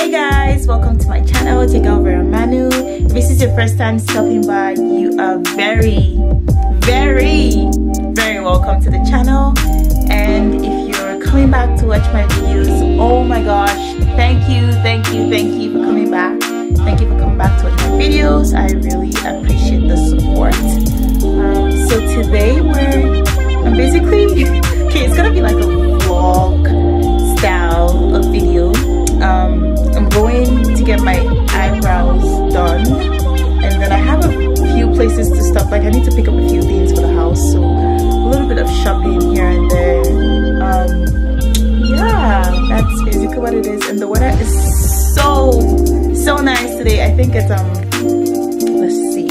Hey guys, welcome to my channel, Take Over Manu. If this is your first time stopping by, you are very, very, very welcome to the channel. And if you're coming back to watch my videos, oh my gosh, thank you, thank you, thank you for coming back. Thank you for coming back to watch my videos. I really appreciate the support. Um, so today we're, I'm basically, places to stop. Like I need to pick up a few things for the house so a little bit of shopping here and there. Um, yeah that's basically what it is. And the weather is so so nice today. I think it's um let's see.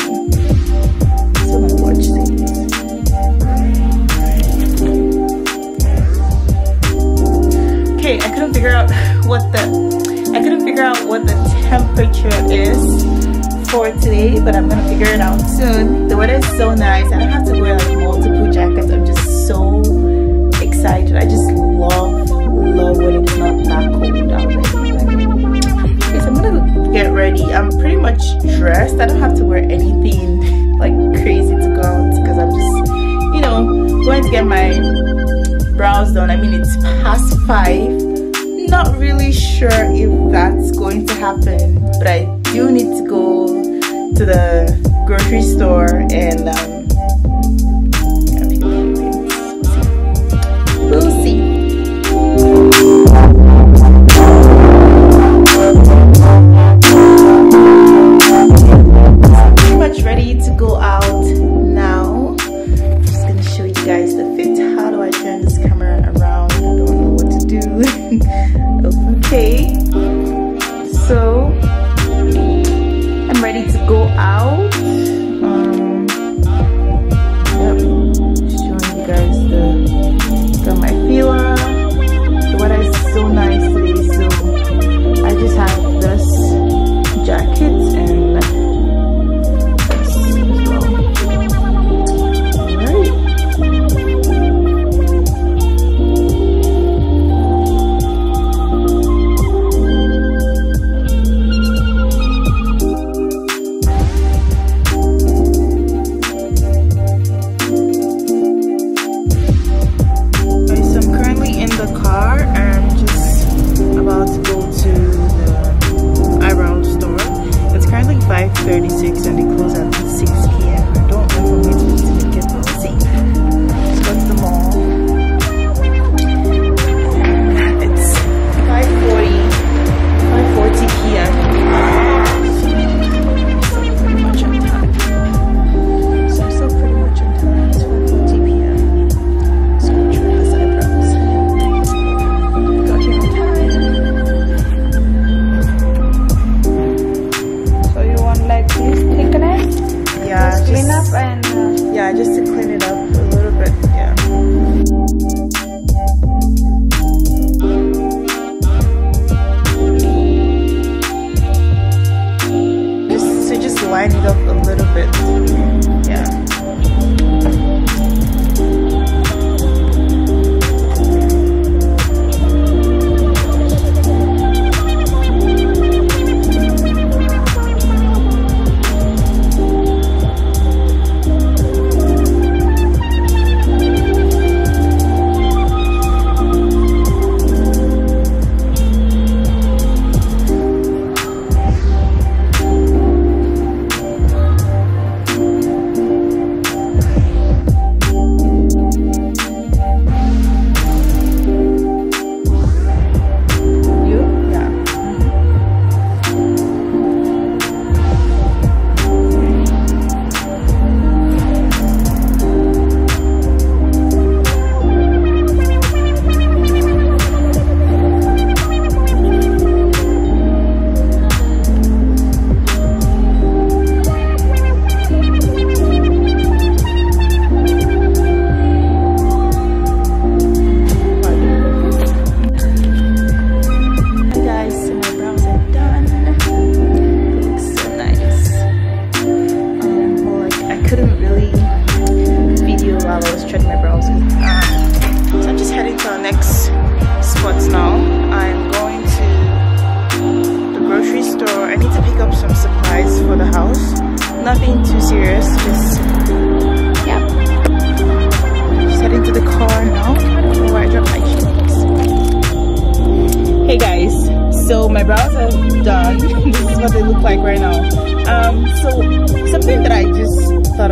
Okay I couldn't figure out what the I couldn't figure out what the temperature is for today, but I'm gonna figure it out soon. The weather is so nice. I don't have to wear like multiple jackets. I'm just so excited. I just love, love when it's not that cold out. Okay, so I'm gonna get ready. I'm pretty much dressed. I don't have to wear anything like crazy to go out because I'm just, you know, going to get my brows done. I mean, it's past five not really sure if that's going to happen, but I do need to to the grocery store and um, we'll see. Pretty much ready to go out now. I'm just gonna show you guys the fit. How do I turn this camera around? I don't know what to do. okay,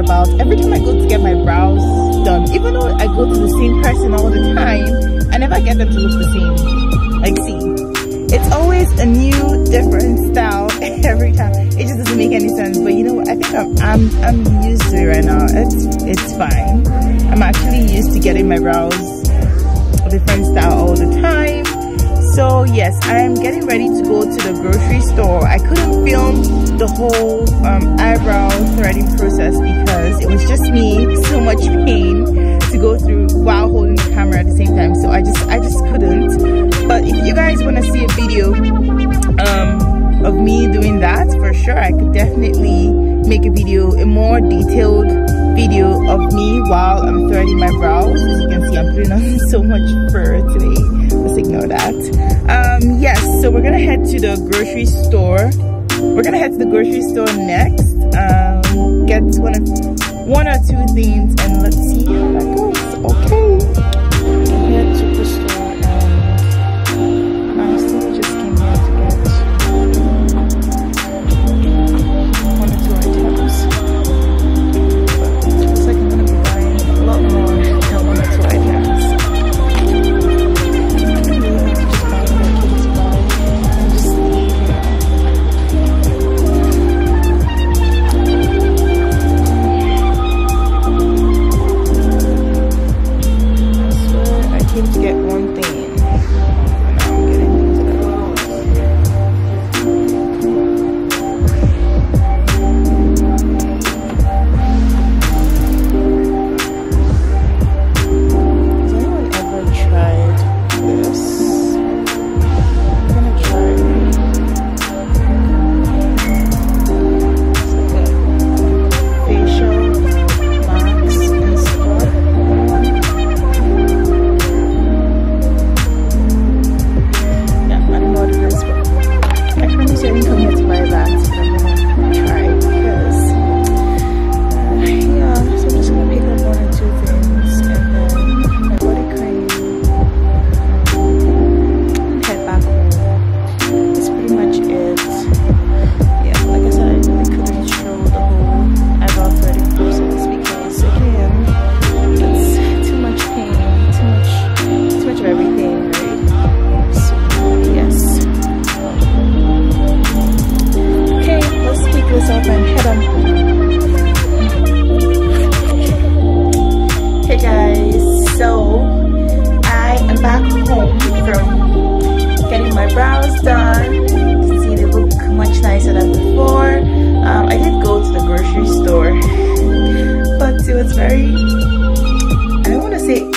about every time I go to get my brows done even though I go to the same person all the time I never get them to look the same. Like see it's always a new different style every time. It just doesn't make any sense but you know what? I think i'm i'm, I'm used to it right now. It's it's fine. I'm actually used to getting my brows a different style all the time yes i am getting ready to go to the grocery store. I couldn't film the whole um, eyebrow threading process because it was just me so much pain to go through while holding the camera at the same time. So i just i just couldn't. But if you guys want to see a video um, of me doing that for sure i could definitely make a video a more detailed video of me while i'm threading my brows. As you can see i'm putting on so much fur today. Let's ignore that. Um, yes so we're gonna head to the grocery store. We're gonna head to the grocery store next. Um, get one of one or two things and let's see how that goes. Okay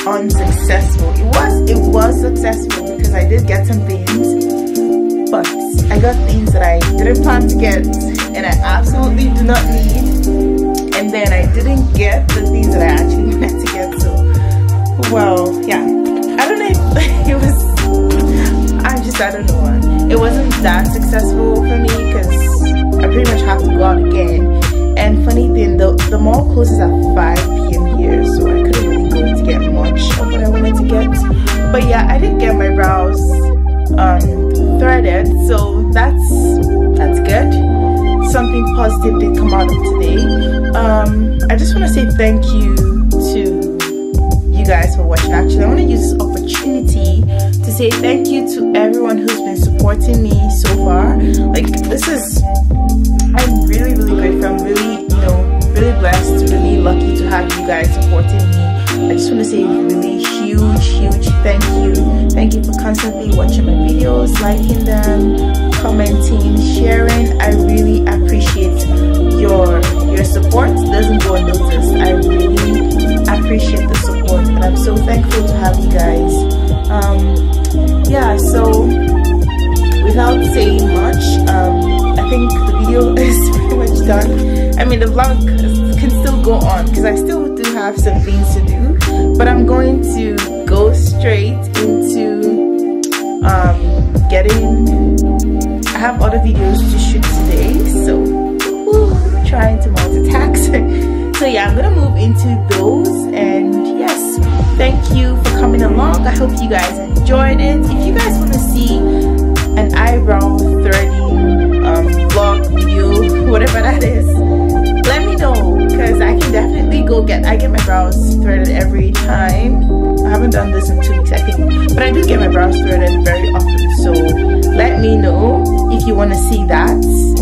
unsuccessful. It was it was successful because I did get some things, but I got things that I didn't plan to get and I absolutely do not need. And then I didn't get the things that I actually meant to get. So, well, yeah. I don't know if it was. I just I don't know. It wasn't that successful for me because I pretty much have to go out again. And funny thing, the the mall closes at 5 p.m. here, so I couldn't really to get much of what I wanted to get. But yeah, I didn't get my brows um, threaded, so that's that's good. Something positive did come out of today. Um, I just want to say thank you to you guys for watching. Actually, I want to use this opportunity to say thank you to everyone who's been supporting me so far. Like this is I'm really, really grateful. I'm really, you know, really blessed, really lucky to have you guys supporting me. I just want to say really huge, huge thank you. Thank you for constantly watching my videos, liking them, commenting, sharing. I really appreciate your your support. Doesn't go unnoticed. I really appreciate the support, and I'm so thankful to have you guys. Um, yeah, so without saying much, um, I think the video is pretty much done. I mean, the vlog go on because I still do have some things to do but I'm going to go straight into um, getting I have other videos to shoot today so woo, trying to multitask. So yeah I'm gonna move into those and yes thank you for coming along. I hope you guys enjoyed it. If you guys want to see an eyebrow threading um, vlog video brows threaded every time. I haven't done this in two weeks, I think. But I do get my brows threaded very often. So let me know if you want to see that.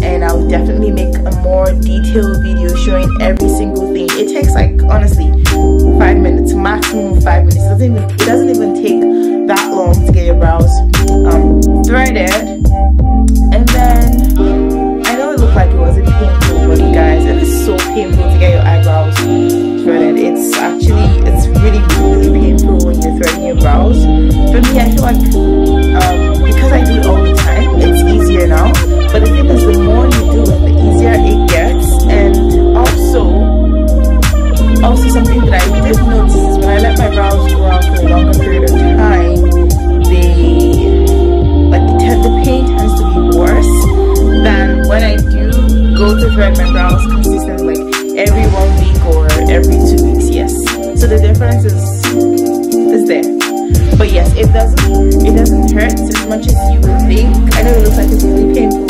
And I'll definitely make a more detailed video showing every single thing. It takes like, honestly, five minutes, maximum five minutes. It doesn't even, it doesn't even take doesn't it doesn't hurt as much as you would think. I know it looks like it's really painful,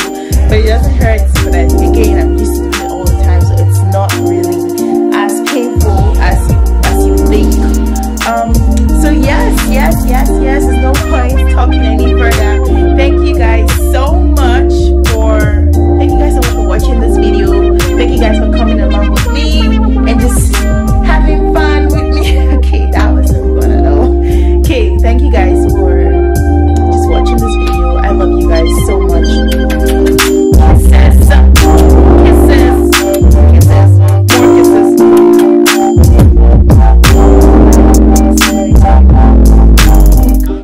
but it doesn't hurt. But I, again, I'm used to it all the time, so it's not really as painful as as you think. Um. So yes, yes, yes, yes. There's no point talking any further. Thank you guys so much for thank you guys so much for watching this video. Thank you guys for